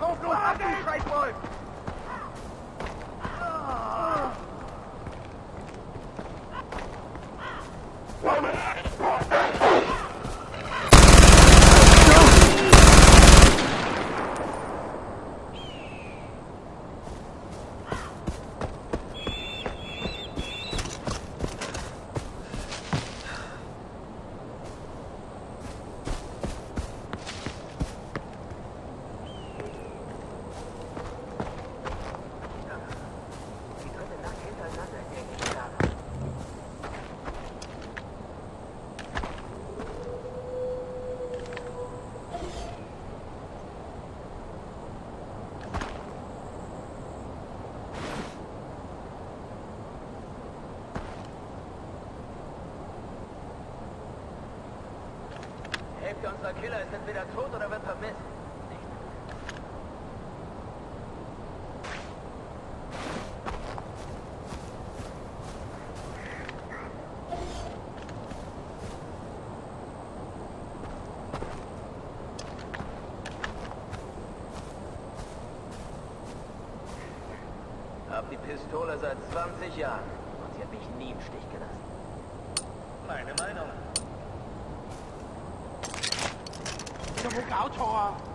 Los, los, ab den Scheißwolf! Moment! Killer ist entweder tot oder wird vermisst. Die Pistole seit 20 Jahren und sie hat mich nie im Stich gelassen. Meine Meinung. 有冇搞错啊？